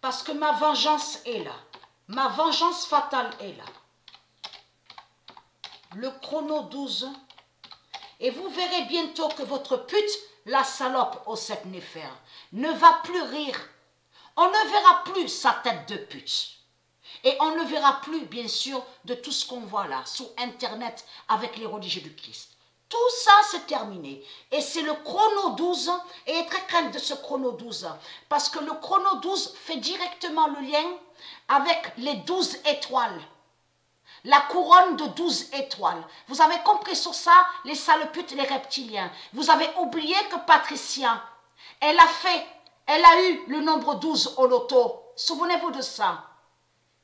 Parce que ma vengeance est là. Ma vengeance fatale est là. Le chrono 12. Et vous verrez bientôt que votre pute, la salope au sept néfer, ne va plus rire. On ne verra plus sa tête de pute. Et on ne verra plus, bien sûr, de tout ce qu'on voit là, sur Internet, avec les religieux du Christ. Tout ça, c'est terminé. Et c'est le chrono 12, et très crainte de ce chrono 12, parce que le chrono 12 fait directement le lien avec les 12 étoiles. La couronne de 12 étoiles. Vous avez compris sur ça, les saloputes, les reptiliens. Vous avez oublié que Patricia, elle a fait, elle a eu le nombre 12 au loto. Souvenez-vous de ça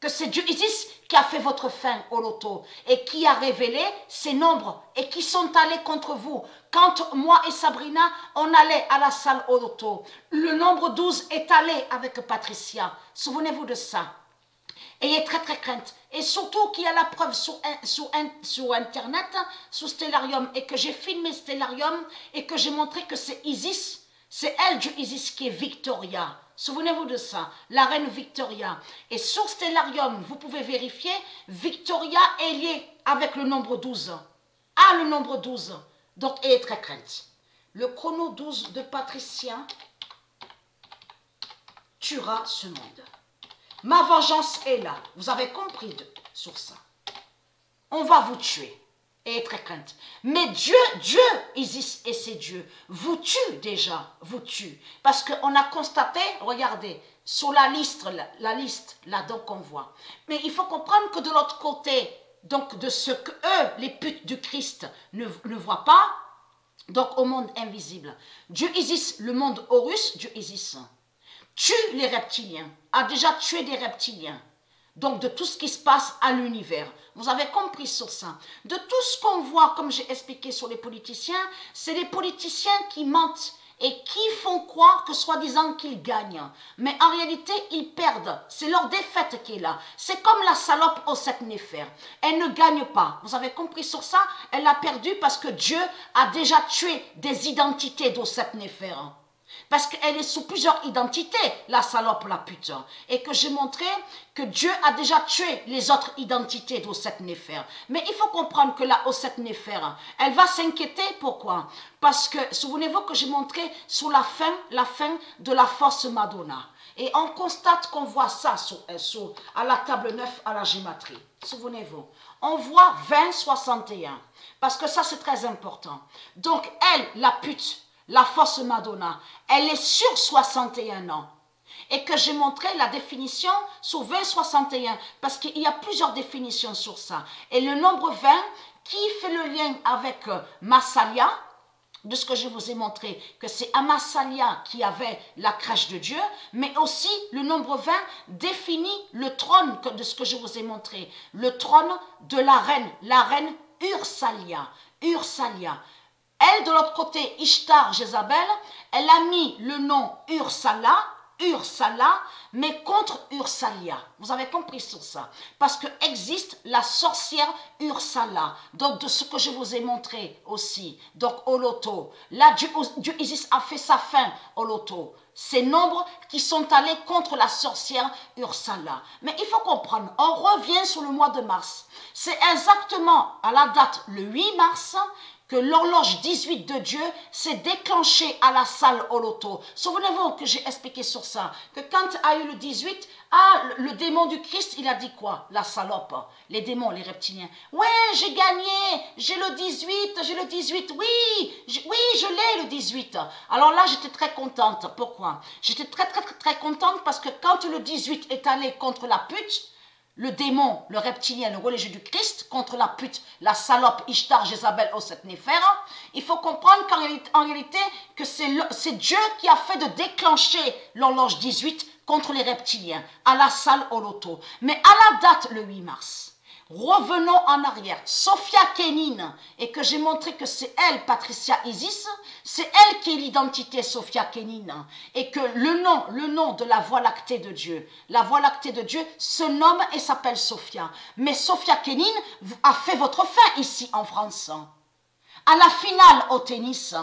que c'est Dieu Isis qui a fait votre fin au loto et qui a révélé ces nombres et qui sont allés contre vous. Quand moi et Sabrina, on allait à la salle au loto, le nombre 12 est allé avec Patricia. Souvenez-vous de ça. Ayez très très crainte. Et surtout qu'il y a la preuve sur, sur Internet, sur Stellarium, et que j'ai filmé Stellarium et que j'ai montré que c'est Isis, c'est elle, qui est Victoria. Souvenez-vous de ça, la reine Victoria. Et sur Stellarium, vous pouvez vérifier, Victoria est liée avec le nombre 12. Ah, le nombre 12. Donc, elle est très crainte. Le chrono 12 de Patricia tuera ce monde. Ma vengeance est là. Vous avez compris sur ça. On va vous tuer et être crainte. Mais Dieu, Dieu, Isis et ses dieux, vous tuent déjà, vous tuent. Parce qu'on a constaté, regardez, sur la liste, la, liste, là, donc on voit. Mais il faut comprendre que de l'autre côté, donc de ce que eux, les putes du Christ, ne, ne voient pas, donc au monde invisible. Dieu Isis, le monde Horus, Dieu Isis, tue les reptiliens, a déjà tué des reptiliens donc de tout ce qui se passe à l'univers. Vous avez compris sur ça. De tout ce qu'on voit, comme j'ai expliqué sur les politiciens, c'est les politiciens qui mentent et qui font croire que soi-disant qu'ils gagnent. Mais en réalité, ils perdent. C'est leur défaite qui est là. C'est comme la salope au sept néfer. Elle ne gagne pas. Vous avez compris sur ça? Elle a perdu parce que Dieu a déjà tué des identités d'au sept néfer. Parce qu'elle est sous plusieurs identités, la salope, la pute. Et que j'ai montré que Dieu a déjà tué les autres identités d'Osset Néfer. Mais il faut comprendre que la Osset Néfer, elle va s'inquiéter. Pourquoi? Parce que, souvenez-vous que j'ai montré sous la fin, la fin de la force Madonna. Et on constate qu'on voit ça sur, euh, sur, à la table 9 à la gématrie. Souvenez-vous. On voit 20, 61. Parce que ça, c'est très important. Donc, elle, la pute, la force Madonna, elle est sur 61 ans. Et que j'ai montré la définition sur 20-61, parce qu'il y a plusieurs définitions sur ça. Et le nombre 20 qui fait le lien avec euh, Massalia, de ce que je vous ai montré, que c'est Amasalia qui avait la crèche de Dieu, mais aussi le nombre 20 définit le trône de ce que je vous ai montré, le trône de la reine, la reine Ursalia. Ursalia. Elle, de l'autre côté, Ishtar, Jézabel, elle a mis le nom Ursala, Ursala, mais contre Ursalia. Vous avez compris sur ça. Parce que existe la sorcière Ursala. Donc, de ce que je vous ai montré aussi. Donc, au loto. Là, Dieu, Dieu Isis a fait sa fin au loto. Ces nombres qui sont allés contre la sorcière Ursala. Mais il faut comprendre, on revient sur le mois de mars. C'est exactement à la date, le 8 mars, que l'horloge 18 de Dieu s'est déclenchée à la salle au loto. Souvenez-vous que j'ai expliqué sur ça, que quand a eu le 18, ah, le démon du Christ, il a dit quoi? La salope, les démons, les reptiliens. Ouais, j'ai gagné, j'ai le 18, j'ai le 18, oui, oui, je l'ai le 18. Alors là, j'étais très contente. Pourquoi? J'étais très, très, très, très contente parce que quand le 18 est allé contre la pute, le démon, le reptilien, le religieux du Christ, contre la pute, la salope Ishtar, Jézabel, Oset, Néfer, il faut comprendre qu'en réalité, que c'est Dieu qui a fait de déclencher l'horloge 18 contre les reptiliens à la salle au loto. Mais à la date, le 8 mars, Revenons en arrière. Sophia Kenin, et que j'ai montré que c'est elle, Patricia Isis, c'est elle qui est l'identité Sophia Kenin, et que le nom, le nom de la Voie lactée de Dieu, la Voie lactée de Dieu se nomme et s'appelle Sophia. Mais Sophia Kenin a fait votre fin ici en France. À la finale au tennis,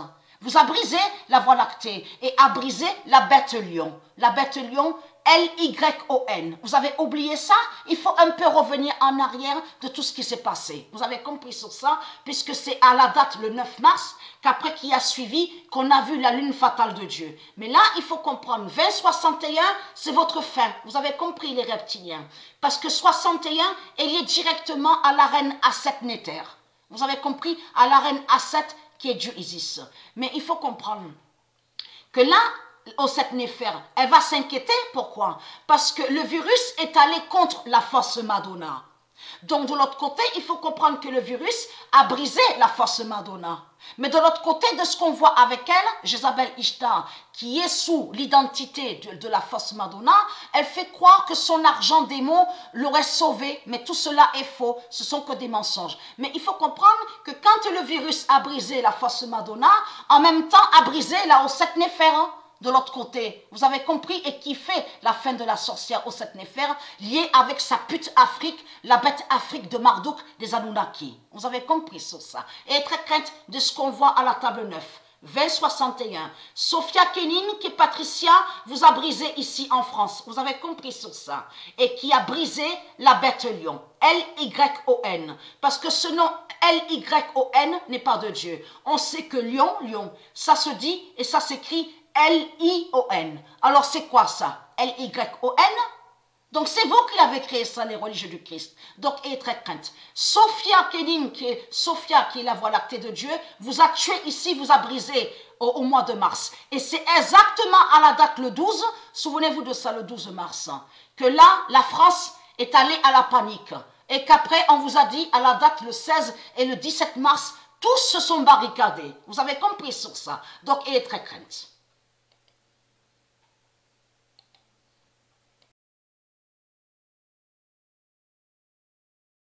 vous a brisé la voie lactée et a brisé la bête lion. La bête lion, L-Y-O-N. Vous avez oublié ça? Il faut un peu revenir en arrière de tout ce qui s'est passé. Vous avez compris sur ça, puisque c'est à la date le 9 mars qu'après qui a suivi qu'on a vu la lune fatale de Dieu. Mais là, il faut comprendre, 2061, c'est votre fin. Vous avez compris les reptiliens. Parce que 61 est lié directement à la reine Asset Nether. Vous avez compris? À la reine Asset qui est Dieu Isis. Mais il faut comprendre que là, au cette néphère, elle va s'inquiéter. Pourquoi? Parce que le virus est allé contre la force Madonna. Donc de l'autre côté, il faut comprendre que le virus a brisé la force Madonna. Mais de l'autre côté, de ce qu'on voit avec elle, Jézabel Ishtar, qui est sous l'identité de, la force Madonna, elle fait croire que son argent démon l'aurait sauvé. Mais tout cela est faux, ce sont que des mensonges. Mais il faut comprendre que quand le virus a brisé la force Madonna, en même temps a brisé la Osset Néphère de l'autre côté. Vous avez compris et qui fait la fin de la sorcière au sept néphère, liée avec sa pute Afrique, la bête Afrique de Marduk des Anunnaki. Vous avez compris sur ça. Et très crainte de ce qu'on voit à la table 9. 2061. Sophia Kenin, qui Patricia, vous a brisé ici en France. Vous avez compris sur ça. Et qui a brisé la bête lion. L-Y-O-N. Parce que ce nom L-Y-O-N n'est pas de Dieu. On sait que lion, lion, ça se dit et ça s'écrit L-I-O-N. Alors c'est quoi ça? L-Y-O-N donc c'est vous qui avez créé ça, les religieux du Christ. Donc ayez très crainte. Sophia Kedim, qui est Sophia, qui est la voie lactée de Dieu, vous a tué ici, vous a brisé au, mois de mars. Et c'est exactement à la date le 12, souvenez-vous de ça, le 12 mars, que là, la France est allée à la panique. Et qu'après, on vous a dit à la date le 16 et le 17 mars, tous se sont barricadés. Vous avez compris sur ça. Donc ayez très crainte.